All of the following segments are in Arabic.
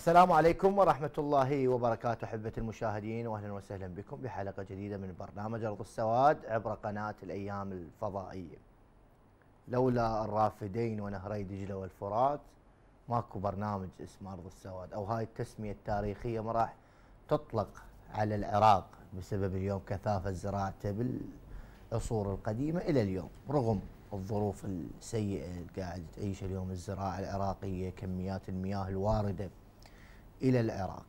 السلام عليكم ورحمة الله وبركاته أحبة المشاهدين وأهلا وسهلا بكم بحلقة جديدة من برنامج أرض السواد عبر قناة الأيام الفضائية. لولا الرافدين ونهري دجلة والفرات ماكو برنامج اسمه أرض السواد أو هاي التسمية التاريخية ما راح تطلق على العراق بسبب اليوم كثافة زراعته بالعصور القديمة إلى اليوم رغم الظروف السيئة اللي قاعد تعيش اليوم الزراعة العراقية كميات المياه الواردة. إلى العراق.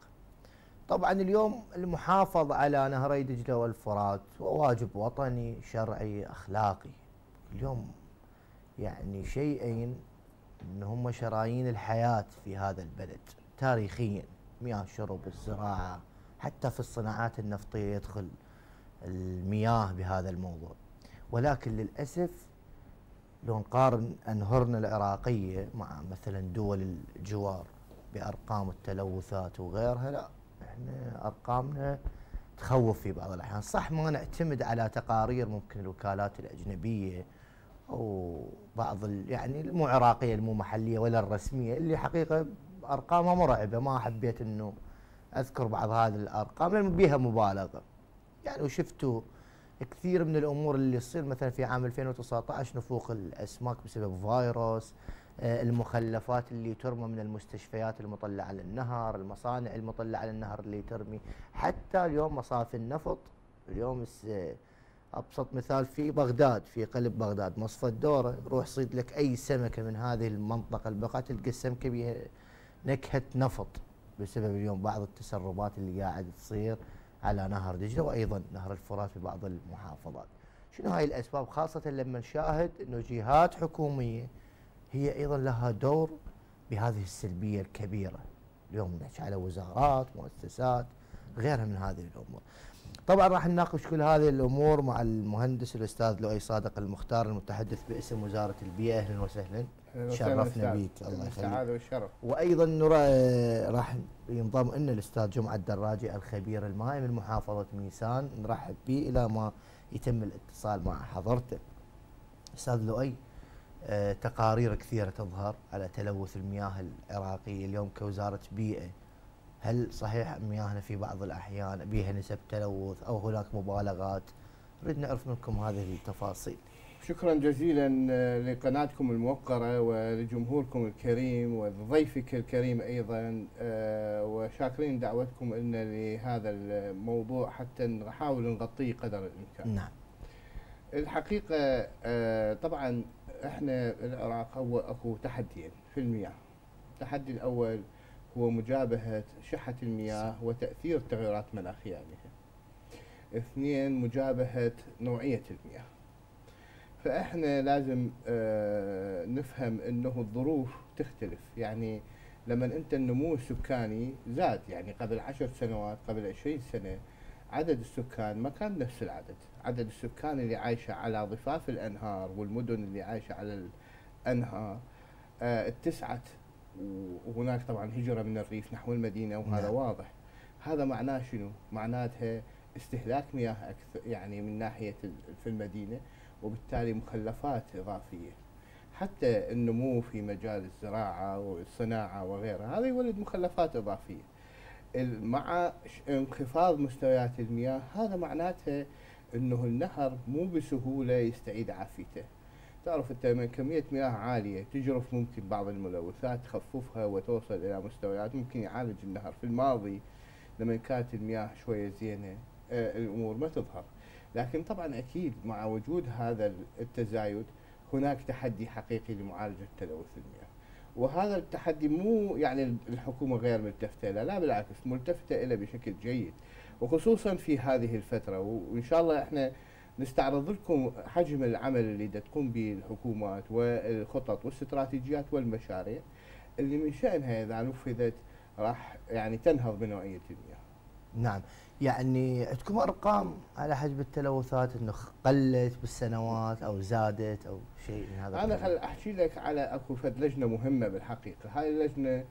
طبعا اليوم المحافظة على نهري دجلة والفرات هو واجب وطني شرعي أخلاقي. اليوم يعني شيئين إن هم شرايين الحياة في هذا البلد. تاريخيا مياه الشرب الزراعة حتى في الصناعات النفطية يدخل المياه بهذا الموضوع. ولكن للأسف لو نقارن أنهرنا العراقية مع مثلا دول الجوار بأرقام التلوثات وغيرها لا إحنا أرقامنا تخوف في بعض الأحيان. صح ما نعتمد على تقارير ممكن الوكالات الأجنبية أو بعض يعني المو عراقية المو محلية ولا الرسمية اللي حقيقة أرقامها مرعبه ما حبيت إنه أذكر بعض هذه الأرقام لأن بيها مبالغة. يعني وشفتوا كثير من الأمور اللي تصير مثلا في عام 2019 نفوق الأسماك بسبب فيروس. المخلفات اللي ترمى من المستشفيات المطلة على النهر المصانع المطلة على النهر اللي ترمي. حتى اليوم مصافي النفط اليوم أبسط مثال في بغداد في قلب بغداد مصفى الدورة روح صيد لك أي سمكة من هذه المنطقة. البقعه تلقى السمكة بها نكهة نفط بسبب اليوم بعض التسربات اللي قاعد تصير على نهر دجلة وأيضا نهر الفرات في بعض المحافظات. شنو هاي الأسباب؟ خاصة لما نشاهد إنه جهات حكومية هي أيضا لها دور بهذه السلبية الكبيرة. اليوم نحكي على وزارات مؤسسات غيرها من هذه الأمور. طبعا راح نناقش كل هذه الأمور مع المهندس الأستاذ لؤي صادق المختار المتحدث باسم وزارة البيئة. أهلا وسهلا. شرفنا بيك. الله يخليك. السعاده والشرف. وأيضا راح ينضم لنا الأستاذ جمعة الدراجي الخبير المائي من محافظة ميسان. نرحب به إلى ما يتم الاتصال مع حضرته. أستاذ لؤي تقارير كثيرة تظهر على تلوث المياه العراقية اليوم كوزارة بيئة. هل صحيح مياهنا في بعض الأحيان بها نسب تلوث أو هناك مبالغات؟ نريد نعرف منكم هذه التفاصيل. شكرا جزيلا آه، لقناتكم الموقرة ولجمهوركم الكريم وضيفك الكريم أيضا آه، وشاكرين دعوتكم لنا لهذا الموضوع حتى نحاول نغطيه قدر الإمكان. نعم. الحقيقة طبعا إحنا العراق هو أكو تحديين في المياه. التحدي الأول هو مجابهة شحة المياه وتأثير التغيرات المناخية عليها اثنين مجابهة نوعية المياه. فإحنا لازم آه نفهم إنه الظروف تختلف. يعني لما أنت النمو السكاني زاد يعني قبل عشر سنوات قبل عشرين سنة عدد السكان ما كان نفس العدد. عدد السكان اللي عايشة على ضفاف الأنهار والمدن اللي عايشة على الأنهار آه، اتسعت وهناك طبعا هجرة من الريف نحو المدينة وهذا نعم. واضح هذا معناه شنو؟ معناتها استهلاك مياه أكثر يعني من ناحية في المدينة وبالتالي مخلفات إضافية حتى النمو في مجال الزراعة والصناعة وغيرها هذا يولد مخلفات إضافية مع انخفاض مستويات المياه هذا معناته إنه النهر مو بسهولة يستعيد عافيته. تعرف أنت من كمية مياه عالية تجرف ممكن بعض الملوثات تخففها وتوصل إلى مستويات ممكن يعالج النهر. في الماضي لما كانت المياه شوية زينة آه الأمور ما تظهر. لكن طبعا أكيد مع وجود هذا التزايد هناك تحدي حقيقي لمعالجة تلوث المياه. وهذا التحدي مو يعني الحكومة غير ملتفتة له لا بالعكس ملتفتة له بشكل جيد. وخصوصا في هذه الفترة. وإن شاء الله إحنا نستعرض لكم حجم العمل اللي تقوم به الحكومات والخطط والاستراتيجيات والمشاريع اللي من شأنها إذا نفذت راح يعني تنهض بنوعية المياه. نعم. يعني عندكم أرقام على حجم التلوثات إنه قلت بالسنوات أو زادت أو شيء من هذا أنا خل أحكي لك على أكو فد لجنة مهمة بالحقيقة. هاي اللجنة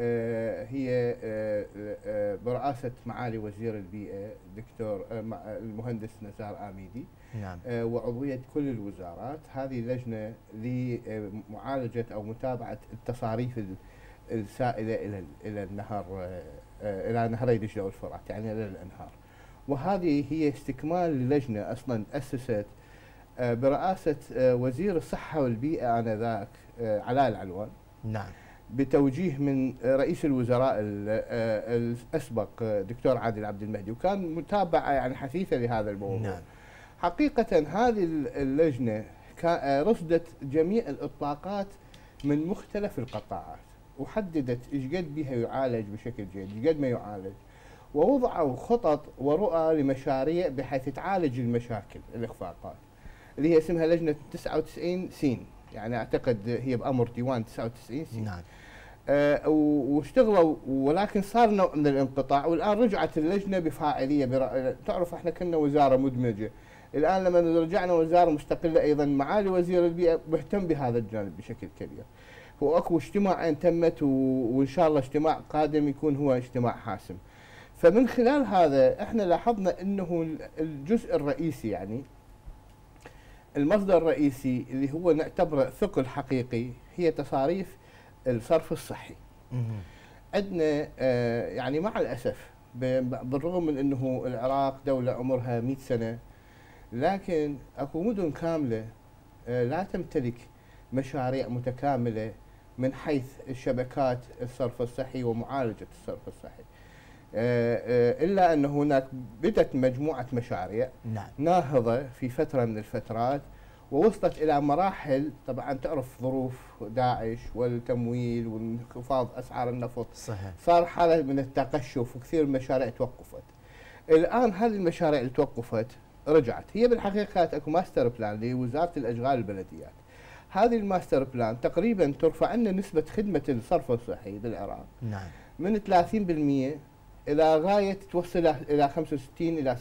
هي آه آه برئاسة معالي وزير البيئة الدكتور آه، المهندس نزار آميدي نعم آه، وعضوية كل الوزارات هذه اللجنه لمعالجة أو متابعة التصاريف السائلة إلى إلى النهر آه، آه، إلى نهري دجله والفرات يعني إلى الأنهار. وهذه هي استكمال للجنة أصلا تاسست آه، برئاسة وزير الصحة والبيئة آنذاك علاء العلوان. نعم. بتوجيه من رئيس الوزراء الأسبق دكتور عادل عبد المهدي وكان متابعه يعني حثيثة لهذا الموضوع. نعم. حقيقة هذه اللجنة رصدت جميع الإطلاقات من مختلف القطاعات وحددت إيش قد بها يعالج بشكل جيد، إيش قد ما يعالج. ووضعوا خطط ورؤى لمشاريع بحيث تعالج المشاكل الإخفاقات. اللي هي اسمها لجنة 99 سين، يعني أعتقد هي بأمر ديوان 99 سين. نعم. آه واشتغلوا ولكن صار نوع من الانقطاع والآن رجعت اللجنة بفاعلية برأ... تعرف إحنا كنا وزارة مدمجة الآن لما رجعنا وزارة مستقلة أيضا معالي وزير البيئة مهتم بهذا الجانب بشكل كبير. هو أكو اجتماعين تمت وإن شاء الله اجتماع قادم يكون هو اجتماع حاسم. فمن خلال هذا إحنا لاحظنا إنه الجزء الرئيسي يعني المصدر الرئيسي اللي هو نعتبره ثقل حقيقي هي تصاريف الصرف الصحي. عندنا آه يعني مع الأسف بالرغم من إنه العراق دولة عمرها 100 سنة لكن أكو مدن كاملة آه، لا تمتلك مشاريع متكاملة من حيث الشبكات الصرف الصحي ومعالجة الصرف الصحي. آه، آه، إلا أن هناك بدات مجموعة مشاريع نعم. ناهضة في فترة من الفترات ووصلت إلى مراحل طبعا تعرف ظروف داعش والتمويل وانخفاض أسعار النفط صحيح. صار حالة من التقشف وكثير من المشاريع توقفت. الآن هذه المشاريع اللي توقفت رجعت هي بالحقيقة أكو master plan لوزارة الأشغال البلديات هذه ال master plan تقريبا ترفع لنا نسبة خدمة الصرف الصحي بالعراق نعم من 30% إلى غاية توصل إلى 65 إلى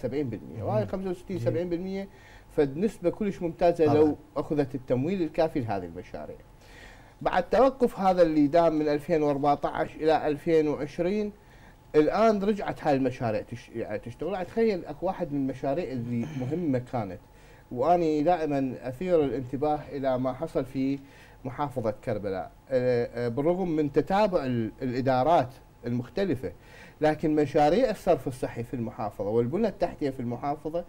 70% وهي 65 70% فالنسبة كلش ممتازة لو أخذت التمويل الكافي لهذه المشاريع. بعد توقف هذا اللي دام من 2014 إلى 2020 الآن رجعت هاي المشاريع يعني تشتغل. تخيل أكو واحد من المشاريع اللي مهمة كانت. وأني دائما أثير الانتباه إلى ما حصل في محافظة كربلاء. أه، أه، بالرغم من تتابع الإدارات المختلفة لكن مشاريع الصرف الصحي في المحافظة والبنى التحتية في المحافظة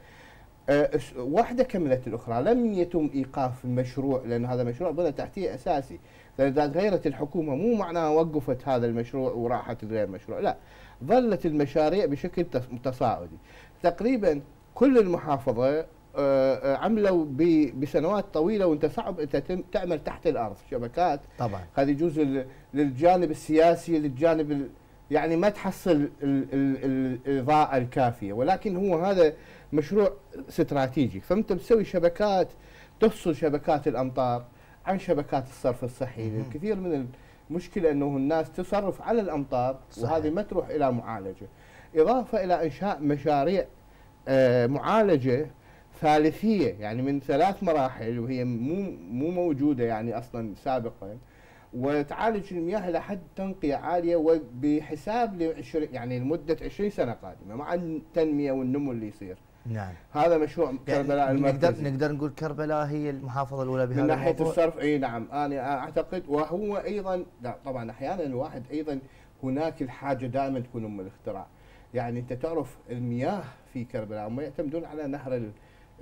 أه، واحدة كملت الأخرى لم يتم إيقاف المشروع لأن هذا مشروع بنى تحتية أساسي. اذا تغيرت الحكومة مو معناها وقفت هذا المشروع وراحت غير مشروع لا. ظلت المشاريع بشكل تصاعدي. تقريبا كل المحافظة آه، آه، عملوا بسنوات طويلة وانت صعب انت تعمل تحت الأرض. شبكات طبعا. هذه يجوز للجانب السياسي للجانب يعني ما تحصل الإضاءة الكافية ولكن هو هذا مشروع استراتيجي. فأنت بتسوي شبكات تفصل شبكات الأمطار عن شبكات الصرف الصحي. الكثير من المشكلة أنه الناس تصرف على الأمطار صحيح. وهذه ما تروح إلى معالجة. إضافة إلى إنشاء مشاريع آه، معالجة ثالثية يعني من ثلاث مراحل وهي مو مو موجودة يعني أصلا سابقا. وتعالج المياه إلى حد تنقية عالية وبحساب يعني لمدة 20 سنة قادمة مع التنمية والنمو اللي يصير. نعم هذا مشروع يعني كربلاء المركزي نقدر نقدر نقول كربلاء هي المحافظة الأولى بهذا من ناحية الموضوع. الصرف إي نعم أنا أعتقد وهو أيضا طبعا أحيانا الواحد أيضا هناك الحاجة دائما تكون أم الاختراع يعني أنت تعرف المياه في كربلاء هم يعتمدون على نهر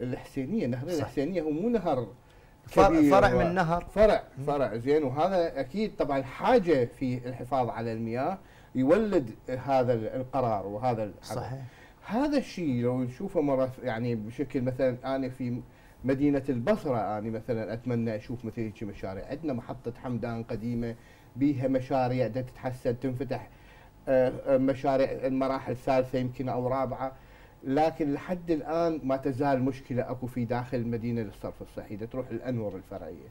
الحسينية نهر. الحسينية هو مو نهر فرع من نهر. فرع فرع زين. وهذا أكيد طبعا حاجة في الحفاظ على المياه يولد هذا القرار وهذا العمل. صحيح. هذا الشيء لو نشوفه مرة يعني بشكل مثلا أنا في مدينة البصرة أنا مثلا أتمنى أشوف مثل هيك مشاريع. عندنا محطة حمدان قديمة بيها مشاريع تتحسن تنفتح آه، آه، مشاريع المراحل الثالثة يمكن أو رابعة. لكن لحد الآن ما تزال مشكلة أكو في داخل المدينة للصرف الصحي تروح الانور الفرعية.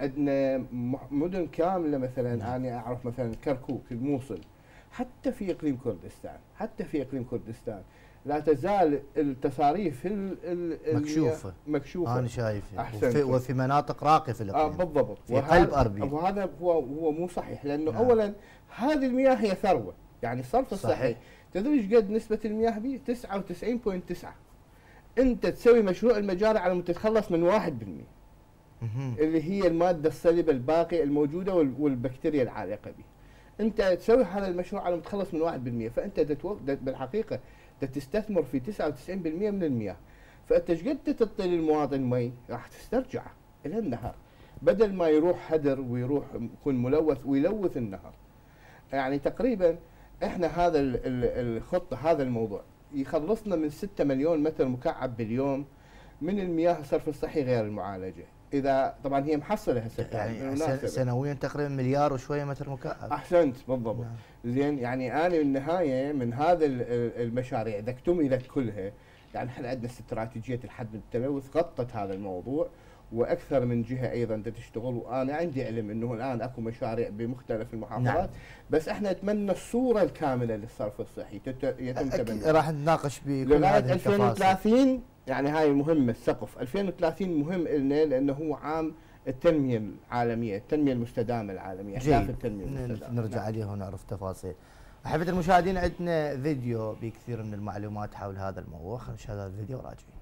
عندنا مدن كاملة مثلا نعم. أنا أعرف مثلا كركوك الموصل حتى في إقليم كردستان حتى في إقليم كردستان. لا تزال التصاريف مكشوفة. مكشوفة. أنا شايف احسن وفي, وفي مناطق راقية في الإقليم. آه بالضبط. في قلب أربيل. وهذا هو هو مو صحيح لأنه نعم. اولا هذه المياه هي ثروة. يعني الصرف الصحي تدري إيش قد نسبة المياه به 99.9 انت تسوي مشروع المجاري على تتخلص من 1% اللي هي المادة الصلبة الباقية الموجودة والبكتيريا العالقة به انت تسوي هذا المشروع على متخلص من 1% فانت دتو... دت بالحقيقة تستثمر في 99% من المياه. فانت إيش قد تعطي للمواطن مي؟ راح تسترجعه إلى النهر بدل ما يروح هدر ويروح يكون ملوث ويلوث النهر يعني تقريبا إحنا هذا الخطه هذا الموضوع. يخلصنا من 6 مليون متر مكعب باليوم من المياه الصرف الصحي غير المعالجة. إذا طبعا هي محصلة هسه يعني سنويا تقريبا مليار وشوية متر مكعب. أحسنت بالضبط. نعم. زين يعني أنا بالنهاية من هذا المشاريع إذا اكتملت كلها يعني إحنا عندنا استراتيجية الحد من التلوث غطت هذا الموضوع. وأكثر من جهة أيضا تشتغل. وأنا عندي علم إنه الآن أكو مشاريع بمختلف المحافظات. نعم. بس إحنا نتمنى الصورة الكاملة للصرف الصحي. يتم تبنيها. راح نتناقش بكل لغاية 2030 يعني هاي مهمة السقف. 2030 مهم لنا لأنه هو عام التنمية العالمية التنمية المستدامة العالمية اهداف التنمية المستدامة. نرجع نعم. عليه ونعرف تفاصيل. أحبة المشاهدين عندنا فيديو بكثير من المعلومات حول هذا الموضوع. خلينا نشاهد هذا الفيديو وراجعين.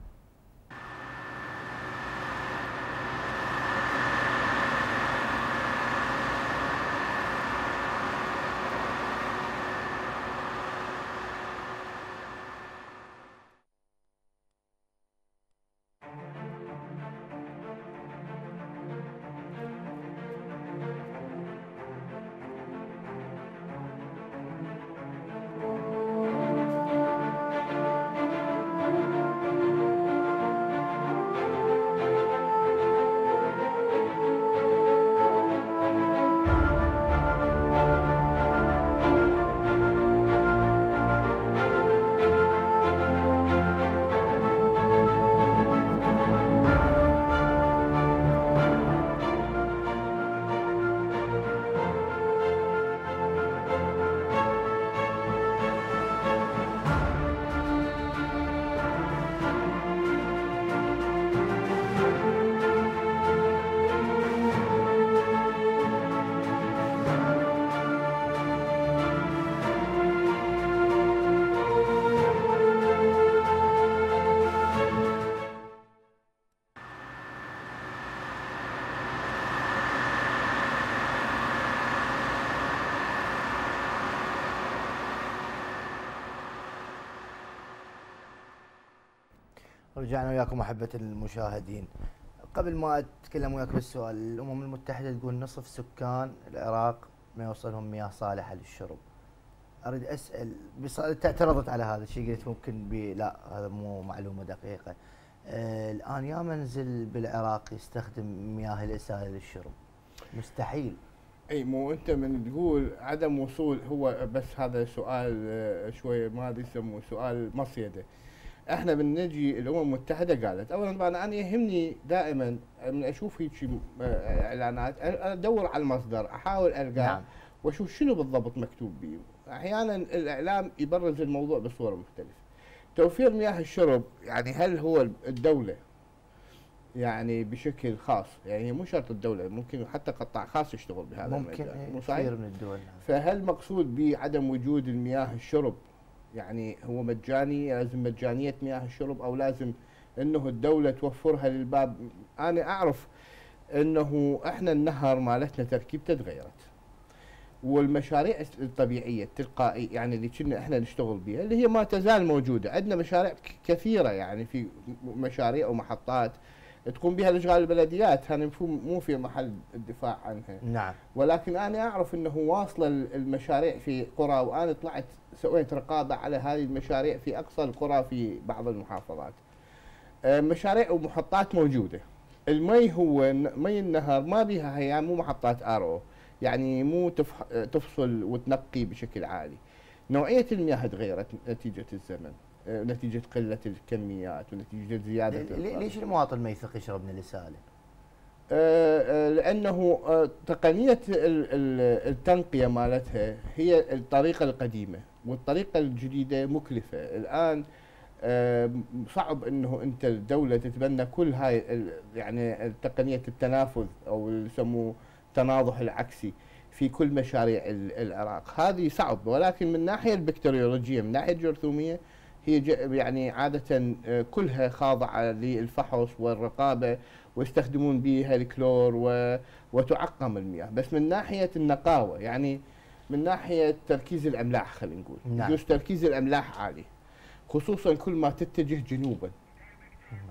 رجعنا وياكم أحبة المشاهدين. قبل ما أتكلم وياك بالسؤال الأمم المتحدة تقول نصف سكان العراق ما يوصلهم مياه صالحة للشرب. أريد أسأل اعترضت على هذا الشيء قلت ممكن بي لا هذا مو معلومة دقيقة. آه الآن يا منزل بالعراق يستخدم مياه الاساله للشرب؟ مستحيل. أي مو أنت من تقول عدم وصول هو بس هذا سؤال آه، شوية ما يسموه سؤال مصيدة. إحنا بنجي الامم المتحده قالت اولا طبعا أنا يهمني دائما من أشوف هيك آه، إعلانات. أدور على المصدر أحاول ألقاه. نعم. وأشوف شنو بالضبط مكتوب به أحيانا الإعلام يبرز الموضوع بصورة مختلفة. توفير مياه الشرب يعني هل هو الدولة؟ يعني بشكل خاص. يعني مو شرط الدولة ممكن حتى قطاع خاص يشتغل بهذا ممكن كثير من الدول. فهل مقصود بعدم وجود المياه الشرب؟ يعني هو مجاني لازم مجانية مياه الشرب أو لازم أنه الدولة توفرها للباب. أنا أعرف أنه إحنا النهر مالتنا تركيبته تغيرت والمشاريع الطبيعية التلقائية يعني اللي كنا إحنا نشتغل بها اللي هي ما تزال موجودة. عندنا مشاريع كثيرة يعني في مشاريع ومحطات. تقوم بها الأشغال البلديات هذا مو في محل الدفاع عنها. نعم. ولكن أنا أعرف إنه واصله المشاريع في قرى وأنا طلعت سويت رقابة على هذه المشاريع في أقصى القرى في بعض المحافظات. آه، مشاريع ومحطات موجودة. المي هو مي النهر ما بها هي مو محطات RO. يعني مو تفصل وتنقي بشكل عالي. نوعية المياه تغيرت نتيجة الزمن. نتيجة قلة الكميات ونتيجة زيادة ليش المواطن ما يثق يشرب من الاساله؟ آه، آه، لأنه آه، تقنية التنقية مالتها هي الطريقة القديمة والطريقة الجديدة مكلفة. الآن صعب إنه أنت الدولة تتبنى كل هاي يعني تقنية التنافذ أو يسموه التناضح العكسي في كل مشاريع العراق. هذه صعب ولكن من الناحيه البكتيريولوجية من الناحيه الجرثوميه هي يعني عادة آه، كلها خاضعة للفحص والرقابة ويستخدمون بها الكلور وتعقم المياه. بس من ناحية النقاوة يعني من ناحية تركيز الأملاح خلينا نقول. نعم. يجوز تركيز الأملاح عالي خصوصا كل ما تتجه جنوبا.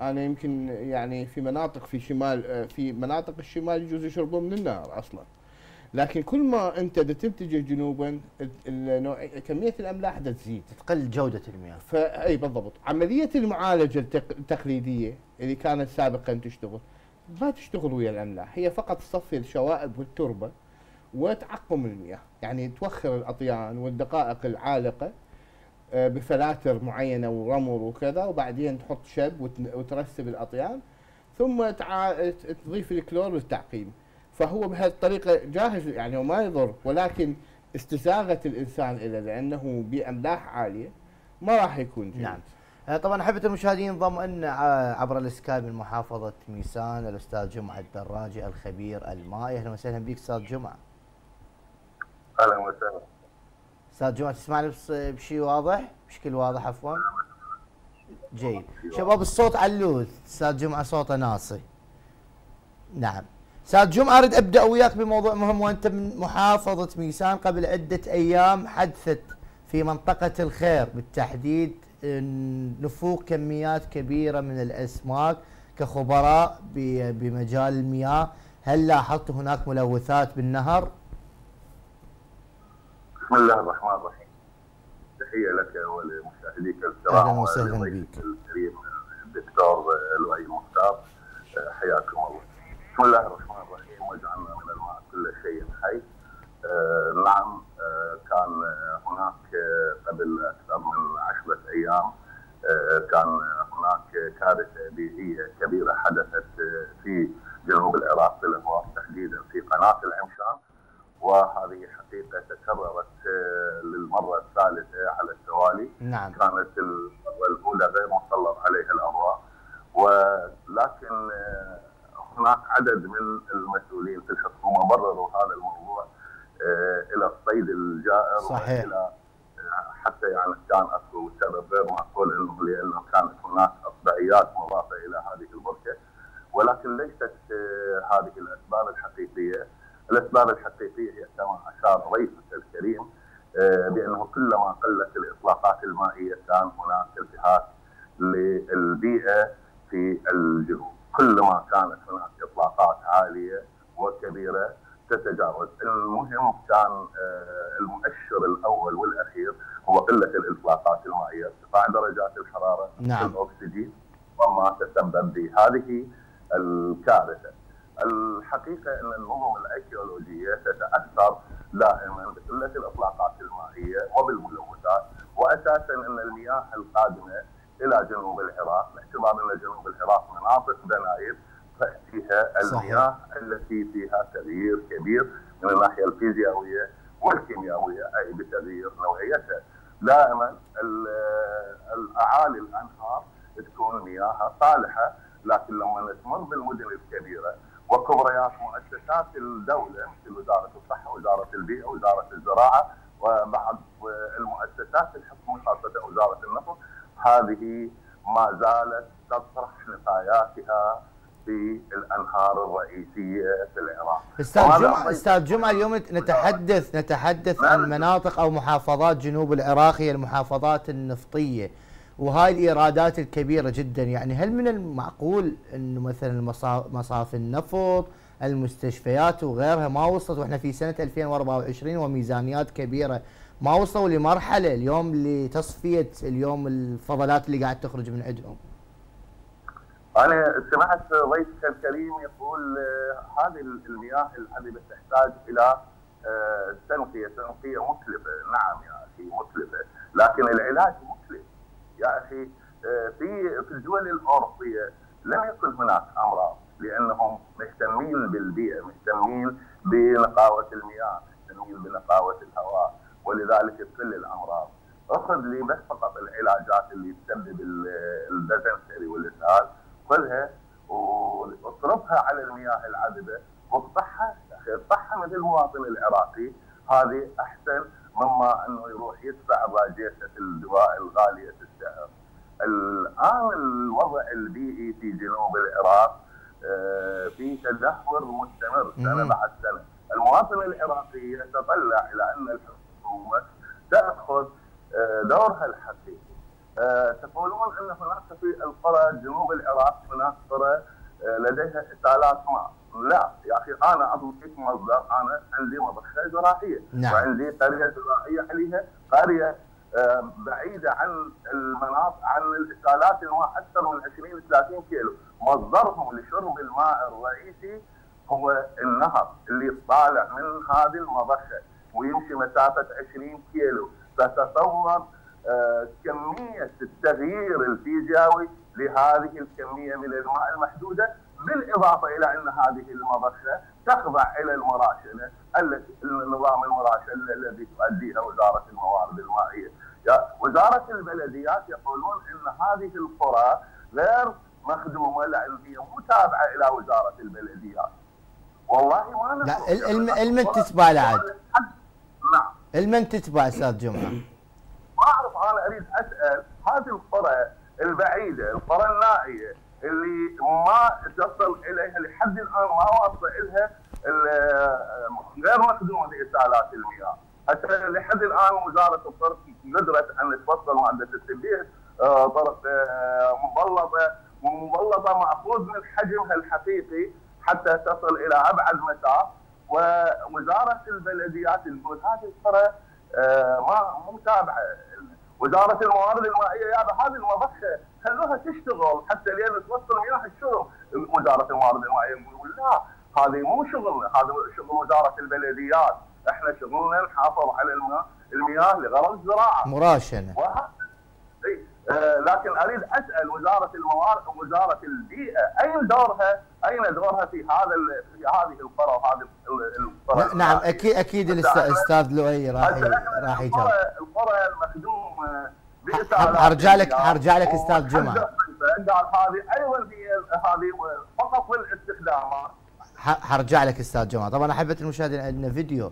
أنا يمكن يعني في مناطق في شمال آه، في مناطق الشمال يجوز يشربون من النهر أصلا. لكن كل ما انت تتجه جنوبا كمية الأملاح تزيد. تقل جودة المياه. فاي بالضبط. عملية المعالجة التق- التقليدية اللي كانت سابقا تشتغل ما تشتغل ويا الأملاح. هي فقط تصفي الشوائب والتربة وتعقم المياه. يعني توخر الأطيان والدقائق العالقة آه، بفلاتر معينة ورمل وكذا وبعدين تحط شب وت- وترسب الأطيان ثم تضيف الكلور للتعقيم. فهو بهالطريقه جاهز يعني هو ما يضر ولكن استزاغة الإنسان إلى لأنه بأملاح عالية ما راح يكون جيد. نعم. آه، طبعا أحبة المشاهدين ع- عبر السكايب من محافظة ميسان الأستاذ جمعة الدراجي الخبير المائي. أهلا وسهلا بك أستاذ جمعة. أهلا وسهلا. أستاذ جمعة تسمعني بشيء واضح؟ بشكل واضح عفوا. جيد. شباب الصوت علوت أستاذ جمعة صوته ناصي. نعم. أستاذ جمعه أريد أبدأ وياك بموضوع مهم وأنت من محافظة ميسان قبل عدة أيام حدثت في منطقة الخير بالتحديد نفوق كميات كبيرة من الأسماك كخبراء بمجال المياه هل لاحظت هناك ملوثات بالنهر؟ بسم الله الرحمن الرحيم تحية لك ولمشاهديك الكرام أهلاً وسهلاً بك. الكريم الدكتور لؤي المختار حياكم الله بسم الله الرحمن نعم آه، كان هناك قبل أكثر من عشرة أيام آه، كان هناك كارثة بيئية كبيرة حدثت آه، في جنوب العراق في تحديدا في قناة العمشان. وهذه حقيقة تكررت للمرة الثالثة على التوالي. نعم. كانت المرة الأولى غير مسلط عليها الاضواء ولكن هناك عدد من المسؤولين في الحكومة برروا هذا الموضوع. الصيد الجائر صحيح. آه، حتى يعني كان أكو سبب غير معقول إنه لأنه كانت هناك اصبعيات مضافة إلى هذه البركه ولكن ليست آه، هذه الأسباب الحقيقية، الأسباب الحقيقية هي كما أشار ضيفك الكريم آه، بأنه كلما قلت الإطلاقات المائية كان هناك انتهاك للبيئة في الجنوب، كلما كانت هناك إطلاقات عالية وكبيرة تتجاوز، المهم كان آه، المؤشر الأول والأخير هو قلة الإطلاقات المائية، ارتفاع درجات الحرارة نعم. الأكسجين وما تسبب بهذه الكارثة. الحقيقة إن النظم الأيكيولوجية تتأثر دائما بقلة الإطلاقات المائية وبالملوثات واساسا إن المياه القادمة إلى جنوب العراق باعتبار إن جنوب العراق مناطق بناير تاتيها المياه التي فيها تغيير كبير من الناحية الفيزيائية والكيميائية أي بتغيير نوعيتها. دائما ال- الأعالي الأنهار تكون مياهها صالحة لكن لما تمر بالمدن الكبيرة وكبريات مؤسسات الدولة مثل وزارة الصحة، وزارة البيئة، وزارة الزراعة وبعض المؤسسات الحكومية خاصة وزارة النفط هذه ما زالت تطرح نفاياتها في الأنهار الرئيسية في العراق. أستاذ جمعه أستاذ جمعة اليوم نتحدث نتحدث عن. مناطق أو محافظات جنوب العراق هي المحافظات النفطية وهاي الإيرادات الكبيرة جدا يعني هل من المعقول انه مثلا مصافي النفط المستشفيات وغيرها ما وصلت وإحنا في سنة 2024 وميزانيات كبيرة ما وصلوا لمرحلة اليوم لتصفية اليوم الفضلات اللي قاعد تخرج من عندهم أنا سمعت ضيفك الكريم يقول آه، هذه المياه العذبه تحتاج إلى آه، تنقية، تنقية مكلفه، نعم يا أخي مكلفه، لكن العلاج مكلف. يا أخي آه، في في الدول الأوروبية لم يكن هناك أمراض لأنهم مهتمين بالبيئة، مهتمين بنقاوة المياه، مهتمين بنقاوة الهواء، ولذلك كل الأمراض. أخذ لي بس فقط العلاجات اللي تسبب ال- الدزنتري والاسهال خذها واصرفها على المياه العذبة واقطعها اقطعها مثل المواطن العراقي هذه أحسن مما أنه يروح يدفع باجيته الدواء الغالية السعر. الآن الوضع البيئي في جنوب العراق آه، في تدهور مستمر سنة. بعد سنة. المواطنه العراقيه تطلع إلى أن الحكومة تأخذ آه، دورها الحقيقي. آه، تقولون أن هناك في القرى جنوب العراق هناك قرى آه، لديها اسالات ماء. لا يا أخي أنا اعطيك مصدر أنا عندي مضخه زراعيه نعم. وعندي قرية زراعيه عليها قرية بعيدة عن المناطق عن الاسالات الماء أكثر من 20 30 كيلو، مصدرهم لشرب الماء الرئيسي هو النهر اللي طالع من هذه المضخة ويمشي مسافة 20 كيلو، فتصور كمية التغيير الفيزيائي لهذه الكمية من الماء المحدودة بالإضافة إلى أن هذه المضخة تخضع إلى المراشله التي النظام المراشله الذي تؤديها وزارة الموارد المائية. وزارة البلديات يقولون أن هذه القرى غير مخدومة لأن هي مو تابعه إلى وزارة البلديات. والله ما لا، المن تتبع لعد. نعم المن تتبع أستاذ جمعة ما أعرف أنا أريد أسأل هذه القرى البعيدة القرى النائية اللي ما تصل إليها لحد الآن ما واصلة إلها ال- غير مخدومه لاسالات المياه. حتى لحد الآن وزارة الطرق قدرت أن توصل مادة التنبيه آه، طرق آه، مبلطة ومبلطة مأخوذ من حجمها الحقيقي حتى تصل إلى أبعد مسافه ووزارة البلديات تقول هذه القرى ما مو تابعه وزارة الموارد المائية يا هذه المضخه خلوها تشتغل. حتى لين توصل مياه الشرب. وزارة الموارد المائية يقول لا هذه مو شغلنا هذا شغل وزارة البلديات. إحنا شغلنا نحافظ على الماء المياه لغرض الزراعه مراشنة. آه، لكن أريد أسأل وزارة الموارد وزارة البيئة أين دورها؟ أين دورها في هذا في هذه القرى وهذه ال- القرى؟ نعم أكيد أكيد الأستاذ لؤي راح راح يجاوب. القرى المخدومه ح- حرجع لك- حرجع لك أستاذ جمعة. قال هذه أيضا هذه فقط للاستخدامات حرجع لك أستاذ جمال طبعا احبه المشاهدين عندنا فيديو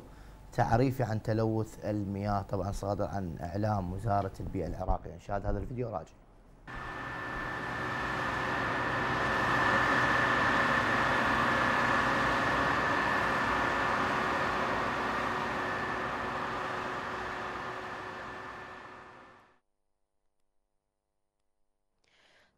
تعريفي عن تلوث المياه طبعا صادر عن إعلام وزارة البيئة العراقية. نشاهد هذا الفيديو راجع.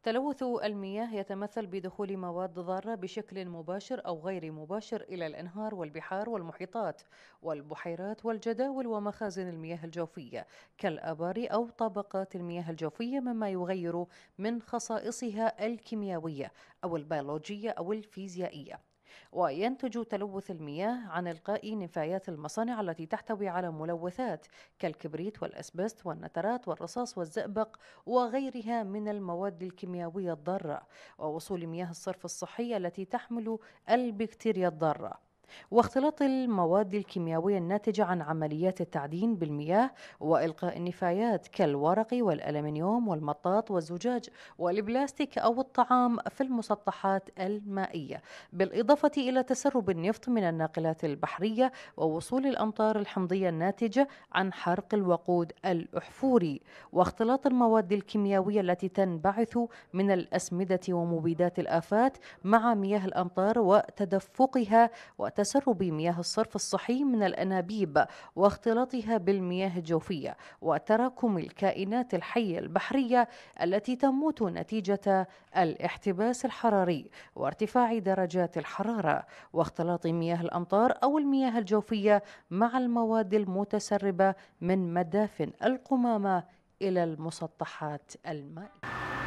تلوث المياه يتمثل بدخول مواد ضارة بشكل مباشر أو غير مباشر إلى الأنهار والبحار والمحيطات والبحيرات والجداول ومخازن المياه الجوفية كالآبار أو طبقات المياه الجوفية مما يغير من خصائصها الكيميائية أو البيولوجية أو الفيزيائية. وينتج تلوث المياه عن إلقاء نفايات المصانع التي تحتوي على ملوثات كالكبريت والأسبست والنترات والرصاص والزئبق وغيرها من المواد الكيميائية الضارة ووصول مياه الصرف الصحية التي تحمل البكتيريا الضارة. واختلاط المواد الكيميائية الناتجة عن عمليات التعدين بالمياه وإلقاء النفايات كالورق والألمنيوم والمطاط والزجاج والبلاستيك أو الطعام في المسطحات المائية بالإضافة إلى تسرب النفط من الناقلات البحرية ووصول الأمطار الحمضية الناتجة عن حرق الوقود الأحفوري. واختلاط المواد الكيميائية التي تنبعث من الأسمدة ومبيدات الآفات مع مياه الأمطار وتدفقها وتسرب مياه الصرف الصحي من الأنابيب واختلاطها بالمياه الجوفية وتراكم الكائنات الحية البحرية التي تموت نتيجة الاحتباس الحراري وارتفاع درجات الحرارة واختلاط مياه الأمطار أو المياه الجوفية مع المواد المتسربة من مدافن القمامة إلى المسطحات المائية.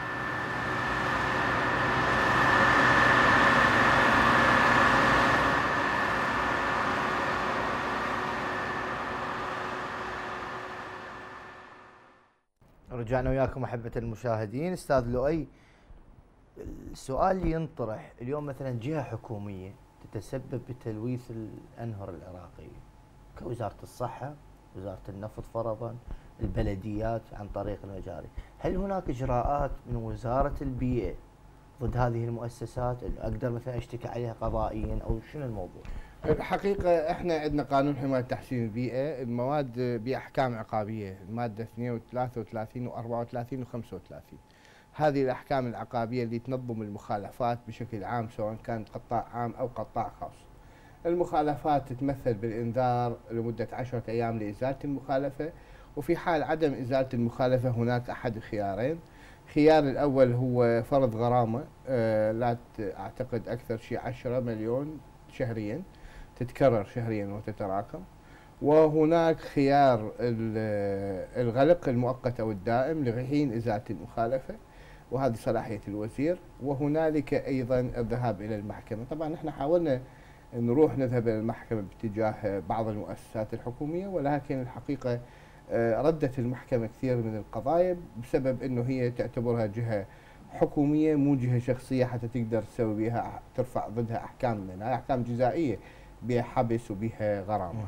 رجعنا وياكم أحبة المشاهدين. أستاذ لؤي السؤال ينطرح. اليوم مثلا جهة حكومية تتسبب بتلويث الأنهر العراقية. كوزارة الصحة وزارة النفط فرضا البلديات عن طريق المجاري هل هناك إجراءات من وزارة البيئة ضد هذه المؤسسات؟ أقدر مثلا أشتكي عليها قضائيا أو شنو الموضوع؟ الحقيقة إحنا عندنا قانون حماية تحسين البيئة المواد بأحكام عقابية المادة 32 و 34 و 35 هذه الأحكام العقابية اللي تنظم المخالفات بشكل عام سواء كانت قطاع عام أو قطاع خاص. المخالفات تتمثل بالإنذار لمدة عشرة أيام لإزالة المخالفة وفي حال عدم إزالة المخالفة هناك أحد الخيارين الخيار الأول هو فرض غرامة آه، لا أعتقد أكثر شيء 10 مليون شهريا. تتكرر شهريا وتتراكم. وهناك خيار الغلق المؤقت أو الدائم لحين إزالة المخالفة وهذه صلاحية الوزير. وهنالك أيضا الذهاب إلى المحكمة. طبعا نحن حاولنا نروح نذهب إلى المحكمة باتجاه بعض المؤسسات الحكومية ولكن الحقيقة آه، ردت المحكمة كثير من القضايا بسبب أنه هي تعتبرها جهة حكومية مو جهة شخصية حتى تقدر تسوي بها ترفع ضدها أحكام لأنها أحكام جزائية بها حبس وبها غرامات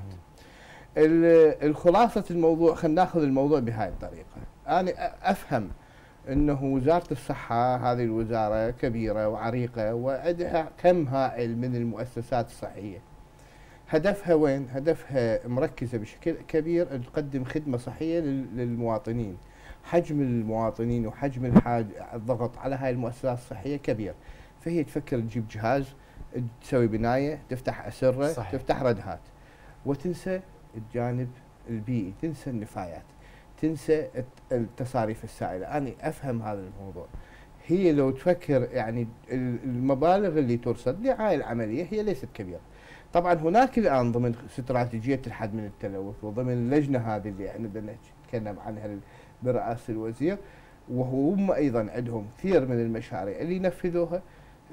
الخلاصة الموضوع خلينا ناخذ الموضوع بهاي الطريقة. أنا أفهم أنه وزارة الصحة هذه الوزارة كبيرة وعريقة وعندها كم هائل من المؤسسات الصحية. هدفها وين؟ هدفها مركزة بشكل كبير تقدم خدمة صحية للمواطنين. حجم المواطنين وحجم الحاج الضغط على هاي المؤسسات الصحية كبير. فهي تفكر تجيب جهاز تسوي بناية تفتح أسرة صحيح. تفتح ردهات. وتنسى الجانب البيئي تنسى النفايات تنسى التصاريف السائلة. أنا أفهم هذا الموضوع. هي لو تفكر يعني المبالغ اللي ترصد لهاي العملية هي ليست كبيرة. طبعا هناك الآن ضمن استراتيجية الحد من التلوث وضمن اللجنة هذه اللي إحنا بدنا نتكلم عنها برئاسة الوزير وهم أيضا عندهم كثير من المشاريع اللي ينفذوها.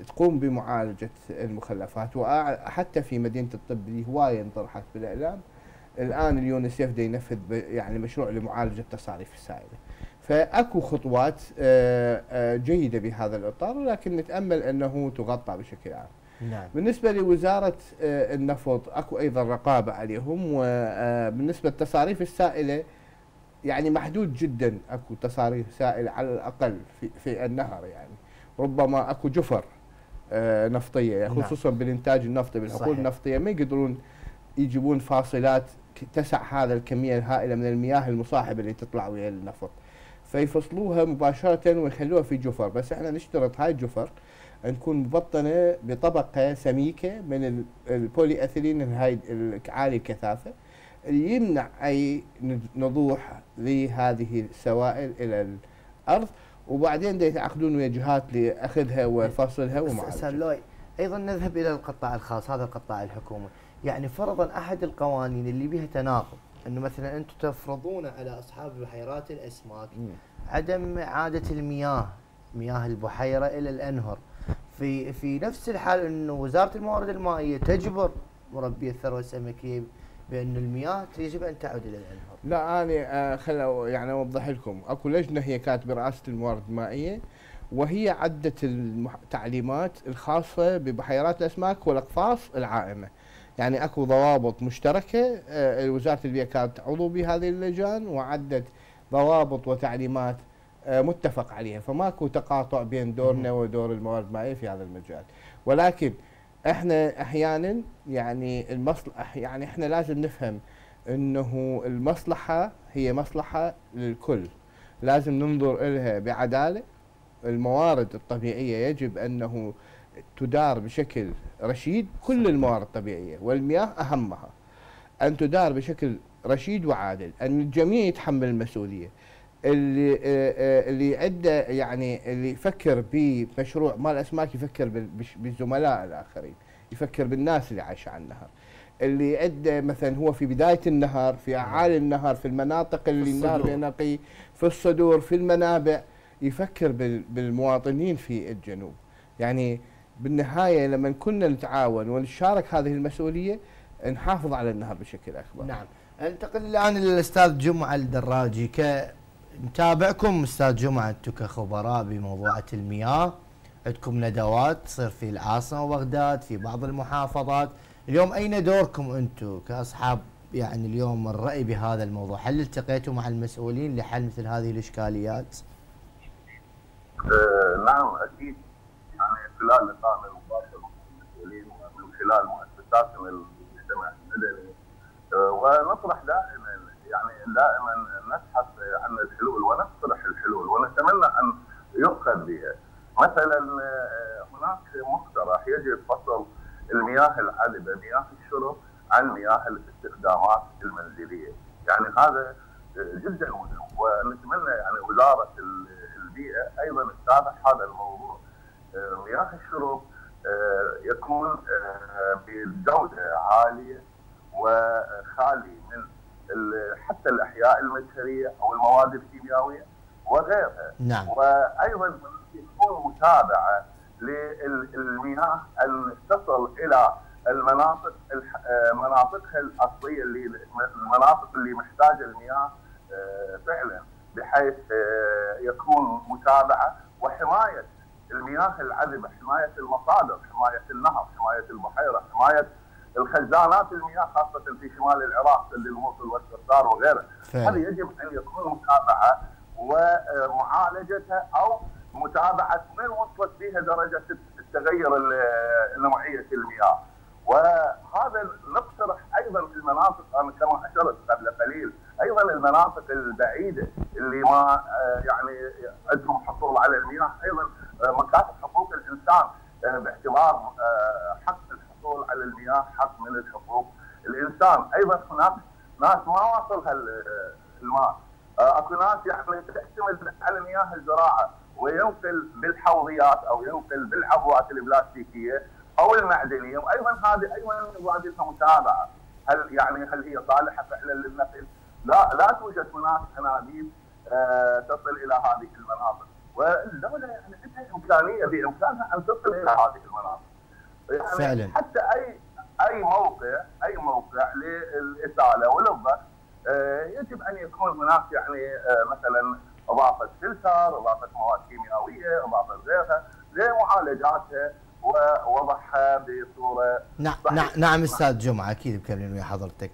تقوم بمعالجة المخلفات وحتى في مدينة الطب اللي هواية انطرحت بالإعلام الآن اليونيسيف دا ينفذ يعني مشروع لمعالجة التصاريف السائلة. فأكو خطوات آه، آه، جيدة بهذا الإطار ولكن نتأمل أنه تغطى بشكل عام. نعم. بالنسبة لوزارة آه، النفط أكو أيضا رقابة عليهم وبالنسبه للتصاريف السائلة يعني محدود جدا أكو تصاريف سائله على الأقل في, في النهر يعني. ربما أكو جفر نفطية نعم. خصوصا. بالإنتاج النفطي بالحقول النفطية ما يقدرون يجيبون فاصلات تسع هذا الكمية الهائلة من المياه المصاحبة اللي تطلع ويا النفط فيفصلوها مباشرة ويخلوها في جفر بس إحنا نشترط هاي الجفر أن تكون مبطنة بطبقة سميكة من البولي اثيلين هاي عالي الكثافة اللي يمنع أي نضوح لهذه السوائل إلى الأرض وبعدين يتعاقدون ويا جهات لأخذها وفصلها ومعالجتها. أيضا نذهب إلى القطاع الخاص هذا القطاع الحكومي. يعني فرضا أحد القوانين اللي بها تناقض إنه مثلا أنتم تفرضون على أصحاب بحيرات الأسماك عدم إعادة المياه مياه البحيرة إلى الأنهر. في في نفس الحال إنه وزارة الموارد المائية تجبر مربي الثروة السمكية بأن المياه يجب أن تعود إلى الانهر. لا أنا آه، خل يعني أوضح لكم. اكو لجنه هي كانت برئاسة الموارد المائية؟ وهي عدت التعليمات الخاصة ببحيرات الأسماك والأقفاص العائمة. يعني أكو ضوابط مشتركة آه، وزارة البيئة كانت عضو بهذه اللجان وعدت ضوابط وتعليمات آه، متفق عليها. فماكو تقاطع بين دورنا ودور الموارد المائية في هذا المجال. ولكن إحنا أحيانا يعني المصلحة يعني إحنا لازم نفهم انه المصلحة هي مصلحة للكل. لازم ننظر لها بعدالة. الموارد الطبيعية يجب أنه تدار بشكل رشيد كل الموارد الطبيعية والمياه أهمها. أن تدار بشكل رشيد وعادل أن الجميع يتحمل المسؤولية. اللي آه، آه، اللي عنده يعني اللي يفكر بمشروع مال أسماك يفكر بالزملاء الآخرين يفكر بالناس اللي عايشة على النهر اللي عنده مثلا هو في بداية النهر في اعالي النهر في المناطق اللي النهر ينقي في الصدور في المنابع يفكر بالمواطنين في الجنوب يعني بالنهاية لما كنا نتعاون ونشارك هذه المسؤولية نحافظ على النهر بشكل أكبر. نعم. أنتقل الآن للاستاذ جمعة الدراجي ك نتابعكم أستاذ جمعة أنتم كخبراء بموضوعات المياه عندكم ندوات تصير في العاصمة بغداد في بعض المحافظات. اليوم أين دوركم أنتم كأصحاب يعني اليوم الرأي بهذا الموضوع؟ هل التقيتوا مع المسؤولين لحل مثل هذه الإشكاليات؟ أه نعم أكيد. خلال لقائنا المباشر مع المسؤولين ومن خلال مؤسساتنا المجتمع المدني آه، ونطرح دائما يعني دائما نبحث عن الحلول ونقترح الحلول. ونتمنى أن يؤخذ بها. مثلا آه، هناك مقترح يجب فصل المياه العذبة مياه الشرب عن مياه الاستخدامات المنزلية. يعني هذا جدا مهم ونتمنى يعني وزارة البيئة أيضا تتابع هذا الموضوع. مياه الشرب يكون بجودة عالية وخالي من حتى الأحياء المجهريه أو المواد الكيميائية وغيرها. نعم. وأيضا يكون متابعة للمياه ان تصل إلى المناطق مناطقها الأصلية اللي المناطق اللي محتاجة المياه آه، فعلا بحيث آه، يكون متابعة وحماية المياه العذبة، حماية المصادر، حماية النهر، حماية البحيرة، حماية الخزانات المياه خاصة في شمال العراق سد الموصل والسردار وغيره. هذه يجب أن يكون متابعة ومعالجتها أو متابعة من وصلت فيها درجة التغير نوعيه المياه. وهذا نقترح أيضا في المناطق أنا كما أشرت قبل قليل أيضا المناطق البعيدة اللي ما آه، يعني عندهم حصول على المياه أيضا آه، مكاتب حقوق الإنسان آه، باعتبار حق الحصول على المياه حق من الحقوق. الإنسان أيضا هناك ناس ما واصلها الماء. أكو ناس يعني تعتمد على مياه الزراعة وينقل بالحوضيات أو ينقل بالعبوات البلاستيكية أو المعدنية. وأيضا هذه أيضا لها متابعة. هل يعني هل هي صالحة فعلا للنقل؟ لا لا توجد هناك أنابيب آه تصل إلى هذه المناطق. والدولة يعني عندها إمكانية بإمكانها أن تصل إلى هذه المناطق. يعني فعلا. حتى اي أي موقع أي موقع للاساله وللضغط آه يجب أن يكون هناك يعني آه مثلا إضافة فلتر، إضافة مواد كيميائية، إضافة غيرها لمعالجاتها ووضعها بصورة نعم نعم نعم أستاذ جمعة أكيد مكملين ويا حضرتك.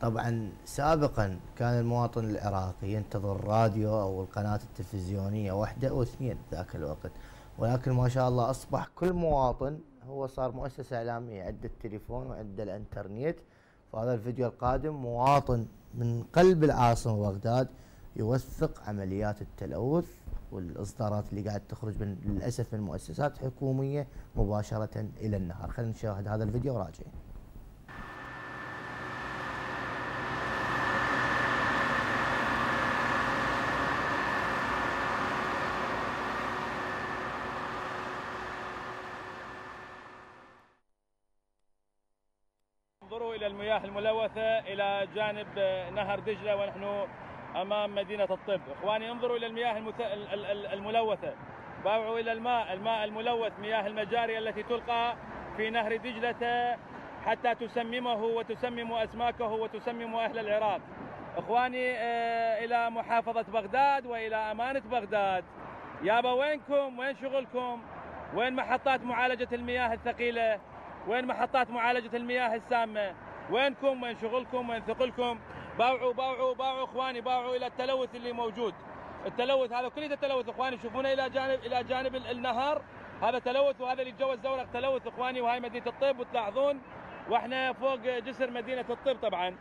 طبعا سابقا كان المواطن العراقي ينتظر الراديو أو القناة التلفزيونية واحدة أو اثنين ذاك الوقت ولكن ما شاء الله أصبح كل مواطن هو صار مؤسسه اعلاميه عنده التليفون وعنده الإنترنت فهذا الفيديو القادم مواطن من قلب العاصمة بغداد يوثق عمليات التلوث والإصدارات اللي قاعد تخرج من للأسف من مؤسسات حكومية مباشرة إلى النهر خلينا نشاهد هذا الفيديو وراجعين انظروا إلى المياه الملوثه إلى جانب نهر دجلة ونحن أمام مدينة الطب. إخواني انظروا إلى المياه المت... الملوثة. باوعوا إلى الماء الماء الملوث مياه المجاري التي تلقى في نهر دجلة حتى تسممه وتسمم أسماكه وتسمم أهل العراق. إخواني آه، إلى محافظة بغداد وإلى أمانة بغداد. يابا وينكم؟ وين شغلكم؟ وين محطات معالجة المياه الثقيلة؟ وين محطات معالجة المياه السامة؟ وينكم وين شغلكم وين ثقلكم؟ باوعوا باوعوا باوعوا إخواني باوعوا إلى التلوث اللي موجود. التلوث هذا كله تلوث إخواني شوفونا إلى جانب إلى جانب النهر. هذا تلوث وهذا اللي جو الزورق تلوث إخواني وهاي مدينة الطب وتلاحظون؟ وإحنا فوق جسر مدينة الطب طبعا.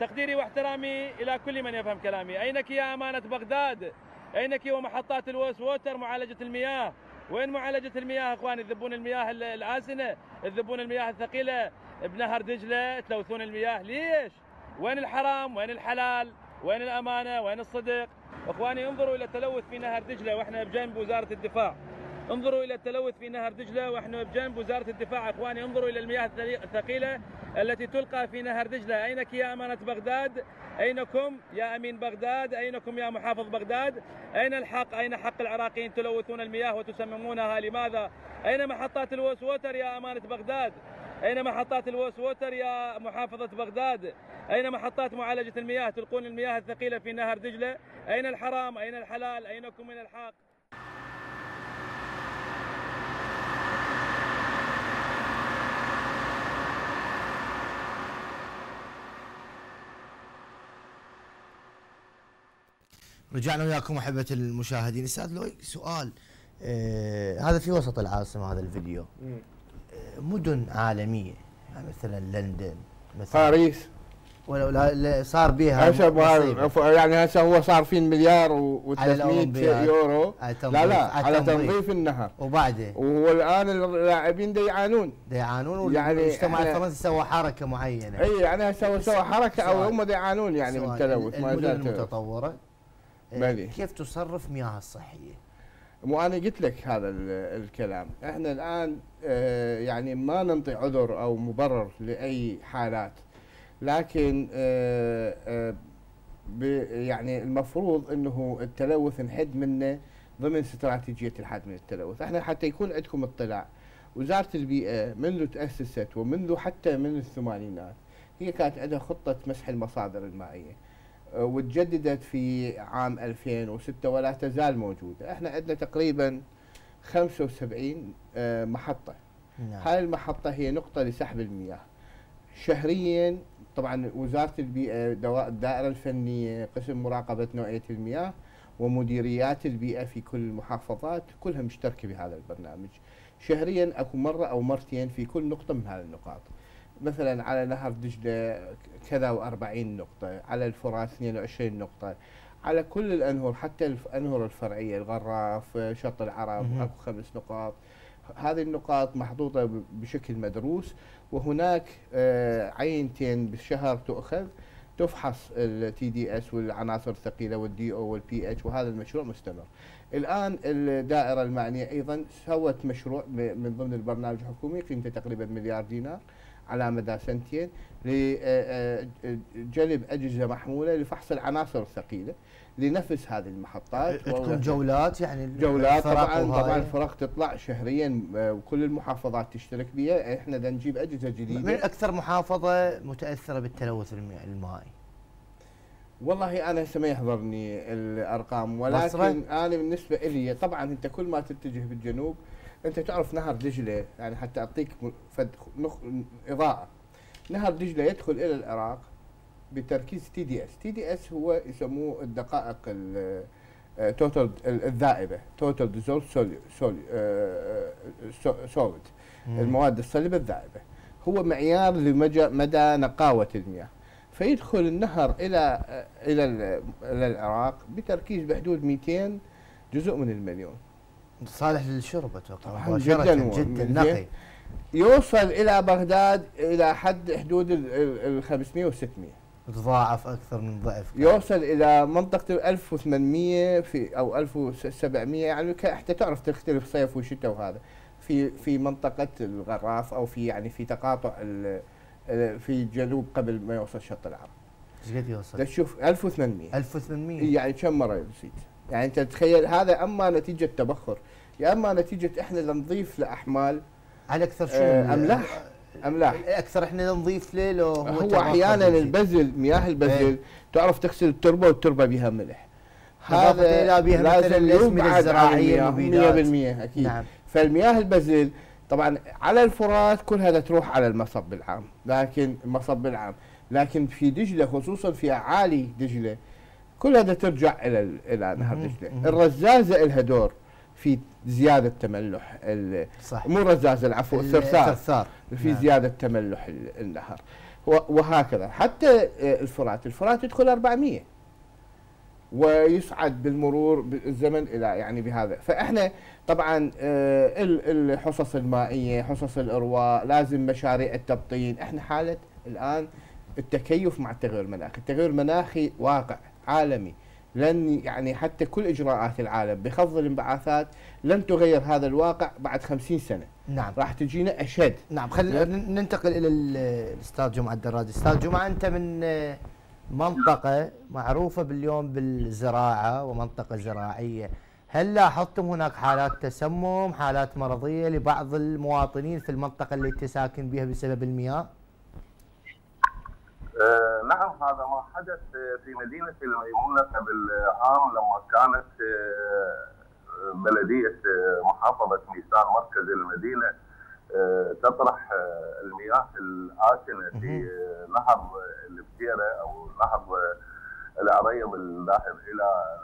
تقديري واحترامي إلى كل من يفهم كلامي. أينك يا أمانة بغداد؟ أينك ومحطات ال waste water؟ معالجة المياه. وين معالجة المياه إخواني؟ تذبون المياه الآسنة تذبون المياه الثقيلة. بنهر دجلة تلوثون المياه. ليش؟ وين الحرام؟ وين الحلال؟ وين الأمانة؟ وين الصدق؟ إخواني انظروا إلى التلوث في نهر دجلة وإحنا بجانب وزارة الدفاع. انظروا إلى التلوث في نهر دجلة وإحنا بجانب وزارة الدفاع. إخواني انظروا إلى المياه الثقيله التي تلقى في نهر دجلة. أينك يا أمانة بغداد؟ أينكم يا أمين بغداد؟ أينكم يا محافظ بغداد؟ أين الحق؟ أين حق العراقيين تلوثون المياه وتسممونها؟ لماذا؟ أين محطات ال waste water يا أمانة بغداد؟ أين محطات ال waste water يا محافظة بغداد؟ أين محطات معالجة المياه تلقون المياه الثقيلة في نهر دجلة؟ أين الحرام؟ أين الحلال؟ أينكم من الحق رجعنا وياكم أحبة المشاهدين. أستاذ لوي سؤال آه هذا في وسط العاصمة هذا الفيديو. مدن عالمية يعني مثلا لندن مثلا باريس ولو صار بها يعني هسه هو صار فيه مليار و300 على الأولمبياد. يورو على لا تنظيف- لا على. تنظيف النهر وبعده وهو الان اللاعبين دا يعانون دا يعانون يعني والمجتمع إحنا- الفرنسي سوى حركة معينة إي يعني هسه سوى حركة أو. هم دا يعانون يعني من. التلوث ما المدن المتطورة. كيف تصرف مياه الصحية؟ مو أنا قلت لك هذا ال- الكلام. إحنا الآن آه، يعني ما ننطي عذر أو مبرر لأي حالات. لكن آه، آه، يعني المفروض إنه التلوث نحد منه ضمن استراتيجية الحد من التلوث. إحنا حتى يكون عندكم اطلاع. وزارة البيئة منذ تأسست ومنذ حتى من الثمانينات هي كانت عندها خطة مسح المصادر المائية. وتجددت في عام 2006 ولا تزال موجودة. إحنا عندنا تقريبا 75 آه، محطة. نعم. هاي المحطة هي نقطة لسحب المياه. شهريا طبعا وزارة البيئة الدائرة الفنية قسم مراقبة نوعية المياه ومديريات البيئة في كل المحافظات كلها مشتركة بهذا البرنامج. شهريا أكو مرة أو مرتين في كل نقطة من هذه النقاط. مثلا على نهر دجلة كذا و40 نقطة على الفرات 22 نقطة على كل الأنهر حتى الأنهر الفرعية الغراف شط العرب. أكو خمس نقاط هذه النقاط محطوطة بشكل مدروس وهناك آه، عينتين بالشهر تؤخذ تفحص ال TDS والعناصر الثقيلة وال DO والبي اتش وهذا المشروع مستمر. الآن الدائرة المعنية أيضا سوت مشروع من ضمن البرنامج الحكومي قيمته تقريبا مليار دينار على مدى سنتين لجلب أجهزة محمولة لفحص العناصر الثقيلة لنفس هذه المحطات عندكم جولات يعني جولات طبعا؟ طبعا الفرق تطلع شهريا آه، وكل المحافظات تشترك بها إحنا بدنا نجيب أجهزة من جديده أكثر محافظة متأثرة بالتلوث المائي؟ والله أنا هسه ما يحضرني الأرقام؟ ولكن أنا بالنسبة لي طبعا أنت كل ما تتجه بالجنوب أنت تعرف نهر دجلة يعني حتى أعطيك فد نخ إضاءة. نهر دجلة يدخل إلى العراق بتركيز تي دي اس تي دي اس هو يسموه الدقائق total الذائبة total dissolved solid المواد الصلبة الذائبة. هو معيار لمدى نقاوة المياه. فيدخل النهر إلى إلى ال- إلى العراق بتركيز بحدود 200 جزء من المليون. صالح للشرب أتوقع جداً جدا, نقي. يوصل إلى بغداد إلى حد حدود ال- ال ال 500 و 600 تضاعف أكثر من ضعف. يوصل إلى منطقة ال 1800 في أو 1700 يعني حتى تعرف تختلف صيف وشتاء وهذا. في في منطقة الغراف أو في يعني في تقاطع في الجنوب قبل ما يوصل شط العرب. إيش قد يوصل؟ تشوف 1800 1800 يعني كم مرة يزيد. يعني أنت تتخيل هذا أما نتيجة تبخر يا أما نتيجة إحنا نضيف لأحمال على أكثر شنو آه، أملاح أملاح أكثر إحنا نضيف له لو هو, هو أحيانا. البذل مياه البذل إيه. تعرف تغسل التربة والتربة بها ملح إضافة إلى بها لازم يبعد عن المبيدات. 100% أكيد نعم فالمياه البذل طبعا على الفرات كل هذا تروح على المصب العام لكن المصب العام لكن في دجلة خصوصا في اعالي دجلة كل هذا ترجع إلى ال- إلى نهر. دجله. الرزازة لها دور في زيادة تملح ال- صح مو الرزازة العفو الثرثار. الثرثار. في نعم. زيادة تملح ال- النهر. وهكذا. حتى آه، الفرات. الفرات يدخل 400 ويصعد بالمرور بالزمن إلى يعني بهذا. فإحنا طبعا آه، ال- الحصص المائية حصص الأرواء لازم مشاريع التبطين. إحنا حالة الآن التكيف مع التغير المناخي. التغير المناخي واقع. عالمي. لن يعني حتى كل إجراءات العالم بخفض الانبعاثات لن تغير هذا الواقع بعد خمسين سنة. نعم. راح تجينا أشد. نعم خلينا ننتقل إلى ال- الأستاذ جمعة الدراج أستاذ جمعة أنت من آه، منطقة معروفة باليوم بالزراعة ومنطقة زراعية. هل لاحظتم هناك حالات تسمم حالات مرضية لبعض المواطنين في المنطقة اللي أنت ساكن بها بسبب المياه؟ آه، نعم هذا ما حدث آه، في مدينة الميمونة قبل عام لما كانت آه، بلدية آه، محافظة ميسان مركز المدينة آه، تطرح المياه الآسنة في نهر البتيرة أو نهر العريض الذاهب إلى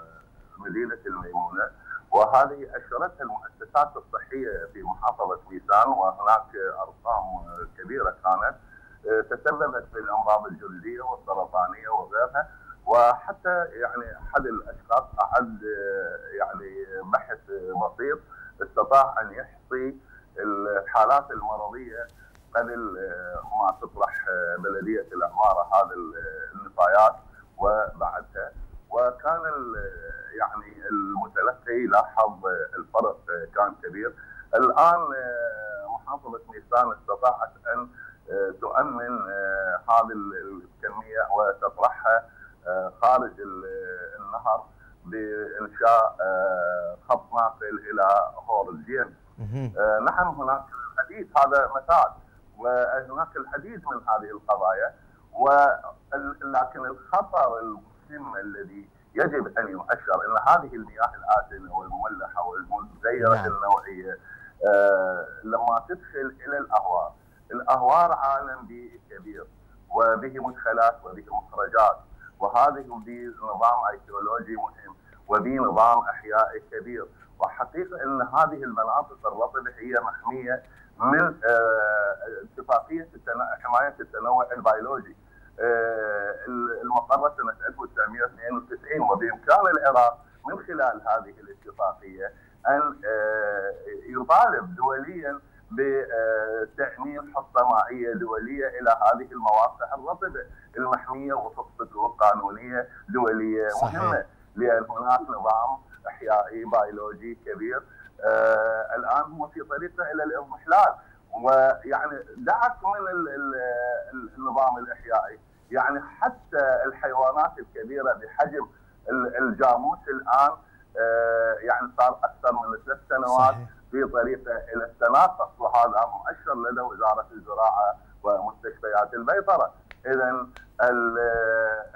مدينة الميمونة. وهذه أشرتها المؤسسات الصحية في محافظة ميسان وهناك أرقام كبيرة كانت. تسببت في الامراض الجلدية والسرطانية وغيرها وحتى يعني احد الأشخاص اعد يعني بحث بسيط استطاع أن يحصي الحالات المرضية قبل ما تطرح بلديه العماره هذه النفايات وبعدها. وكان يعني المتلقي لاحظ الفرق كان كبير. الآن محافظة ميسان استطاعت أن تؤمن آه، هذه ال- الكمية وتطرحها آه، خارج ال- النهر بإنشاء آه، خط ناقل إلى هور الجيم. آه، نعم هناك العديد هذا مثال وهناك العديد من هذه القضايا ول- لكن الخطر المهم الذي يجب أن يؤشر إن هذه المياه الآسنة والمملحة والمزيرة نعم. النوعية آه، لما تدخل إلى الأهوار، الأهوار عالم كبير وبه مدخلات وبه مخرجات وهذه بنظام ايكولوجي مهم وبه نظام احيائي كبير. وحقيقة إن هذه المناطق الرطبة هي محمية من آه، اتفاقية التنا- حماية التنوع البيولوجي. آه، المقرة سنة 1992 وبإمكان العراق من خلال هذه الاتفاقية أن آه، يطالب دوليا بتأمين حصة مائية دولية إلى هذه المواقع الرطبة المحمية وفق صندوق قانونية دولية صحيح. مهمة لأن هناك نظام إحيائي بيولوجي كبير آه الآن هو في طريقه إلى الإضمحلال ويعني دعك من ال- ال- ال- النظام الإحيائي يعني حتى الحيوانات الكبيرة بحجم ال- الجاموس الآن آه يعني صار أكثر من ثلاث سنوات صحيح. في طريقه إلى التناقص وهذا مؤشر لدى وزاره الزراعة ومستشفيات البيطره، اذا ال-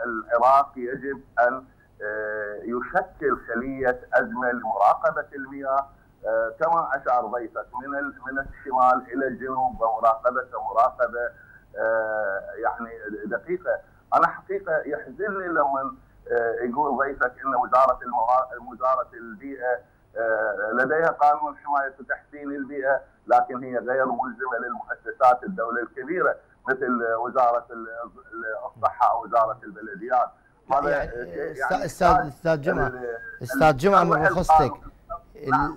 العراق يجب أن آه، يشكل خلية أزمة لمراقبة المياه آه، كما أشار ضيفك من من الشمال إلى الجنوب ومراقبة مراقبه آه، يعني دقيقة، أنا حقيقة يحزنني لما يقول ضيفك إن وزارة وزاره البيئة لديها قانون حماية وتحسين البيئة لكن هي غير ملزمة للمؤسسات الدولة الكبيرة مثل وزارة ال- ال- الصحة أو وزارة البلديات. هذا يعني أستاذ- أستاذ جمعة، ال- أستاذ جمعة من رخصتك نعم.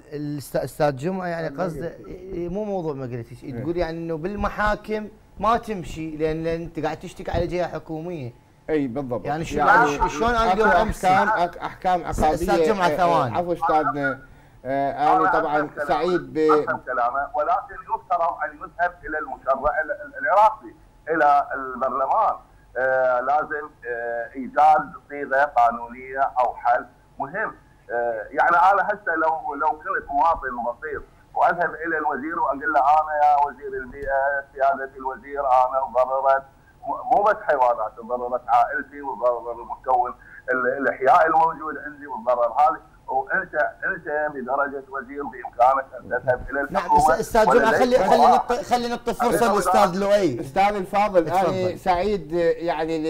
أستاذ جمعة يعني قصده إيه، مو موضوع مجلس إيه. تقول يعني إنه بالمحاكم ما تمشي لأن لأن أنت قاعد تشتكي على جهة حكومية. اي بالضبط. يعني شو- يعني شلون أنا أكو اليوم أحكام أحكام عقابيه أستاذ جمعة آه، آه، ثواني. عفوا استاذنا آه، أنا طبعا سعيد ب كلامه ولكن يفترض أن يذهب إلى المشرع ال- ال- العراقي إلى البرلمان. آه لازم آه إيجاد صيغه قانونية أو حل مهم. آه يعني أنا هسه لو لو كنت مواطن بسيط وأذهب إلى الوزير وأقول له أنا يا وزير البيئه سيادة الوزير أنا ضررت. مو بس حيوانات ضررت عائلتي وضرر المكون ال- الإحياء الموجود عندي والضرر هذه وانت أنت بدرجة وزير بإمكانك أن تذهب إلى نعم الحكومة أستاذ جمعة خلي خلي. نعطي خلي نعطي فرصة أستاذ للاستاذ لؤي أستاذ الفاضل أنا. سعيد يعني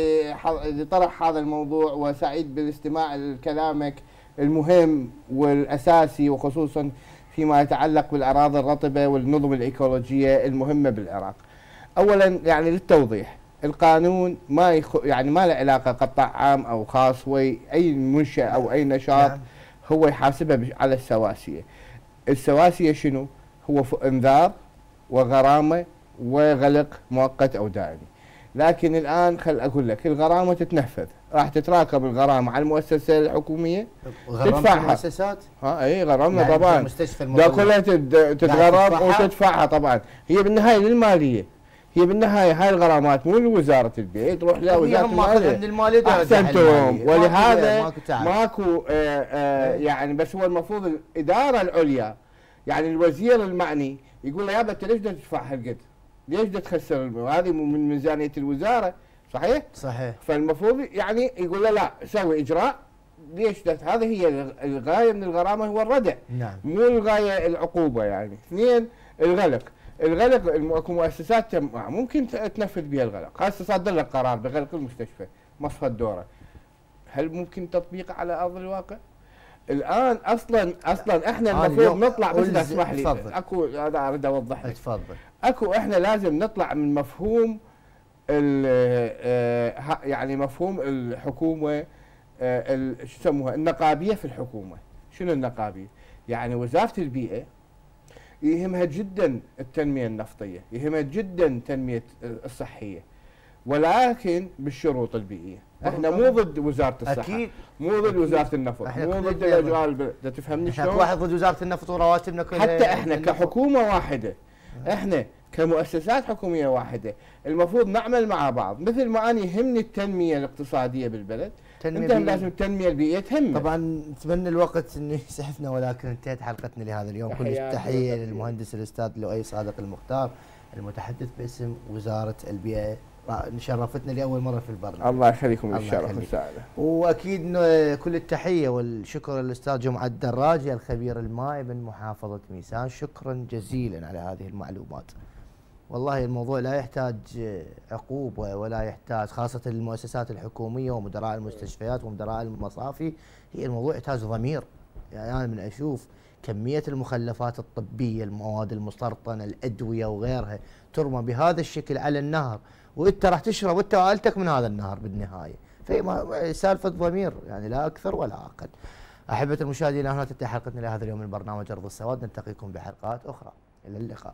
لطرح هذا الموضوع وسعيد بالاستماع لكلامك المهم والأساسي وخصوصا فيما يتعلق بالأراضي الرطبة والنظم الإيكولوجية المهمة بالعراق. اولا يعني للتوضيح القانون ما يخ... يعني ما له علاقة قطاع عام أو خاص وي أي منشاه أو أي نشاط نعم. هو يحاسبها بش- على السواسية. السواسية شنو؟ هو ف- إنذار وغرامة وغلق مؤقت أو دائمي. لكن الآن خل أقول لك الغرامة تتنفذ، راح تتراكم الغرامة على المؤسسة الحكومية تدفعها. المؤسسات ها إي غرامة يعني طبعا مستشفى ده المظلة. كلها تتغرم تدفعها؟ وتدفعها طبعا هي بالنهاية للمالية هي بالنهاية هاي الغرامات مو لوزارة البيئه تروح لوزارة ماخذها من المالية. المالية أحسنتم. ولهذا ماكو آه آه يعني بس هو المفروض الإدارة العليا يعني الوزير المعني يقول له يابا انت ليش تدفع هالقد؟ ليش تخسر هذه من ميزانية الوزارة صحيح؟ صحيح. فالمفروض يعني يقول له لا سوي إجراء. ليش هذه هي الغ- الغاية من الغرامة هو الردع. نعم. مو الغاية العقوبة يعني. اثنين الغلق. الغلق اكو مؤسسات تم- ممكن تنفذ بها الغلق. هسه صدر لك قرار بغلق المستشفى مصفى الدورة. هل ممكن تطبيقه على أرض الواقع؟ الآن أصلا أصلا إحنا أنا المفروض نطلع بس اسمح لي. تفضل. اكو هذا أريد أوضح لك. تفضل اكو إحنا لازم نطلع من مفهوم ال- آه، يعني مفهوم الحكومة آه، ال- شو يسموها؟ النقابية في الحكومة. شنو النقابية؟ يعني وزارة البيئة يهمها جدا التنمية النفطية يهمها جدا تنميه الصحية. ولكن بالشروط البيئية. إحنا مو ضد وزارة الصحة. أكيد. مو ضد وزارة النفط. مو ضد ده تفهمني إحنا شلون؟ واحد ضد وزارة النفط ورواتبنا كلها حتى إحنا. كحكومة واحدة. إحنا كمؤسسات حكومية واحدة المفروض نعمل مع بعض. مثل ما أنا يهمني التنمية الاقتصادية بالبلد تنمية انت. لازم التنمية البيئية تهمك. طبعا نتمنى الوقت انه يسعفنا ولكن انتهت حلقتنا لهذا اليوم. كل وتحية. للمهندس الأستاذ لؤي صادق المختار المتحدث باسم وزارة البيئة. شرفتنا لأول مرة في البرنامج. الله يخليكم يخليك. والسعاده وأكيد كل التحية والشكر للأستاذ جمعة الدراجي الخبير المائي من محافظة ميسان. شكرا جزيلا على هذه المعلومات. والله الموضوع لا يحتاج عقوبه ولا يحتاج خاصة المؤسسات الحكومية ومدراء المستشفيات ومدراء المصافي هي الموضوع يحتاج ضمير. يعني أنا من أشوف كمية المخلفات الطبية المواد المسرطنة الأدوية وغيرها ترمى بهذا الشكل على النهر وإنت راح تشرب انت وعائلتك من هذا النهر بالنهاية. في سالفة ضمير يعني لا أكثر ولا أقل. أحبة المشاهدين هنا تنتهي حلقتنا لهذا اليوم من برنامج أرض السواد. نلتقيكم بحلقات أخرى. إلى اللقاء.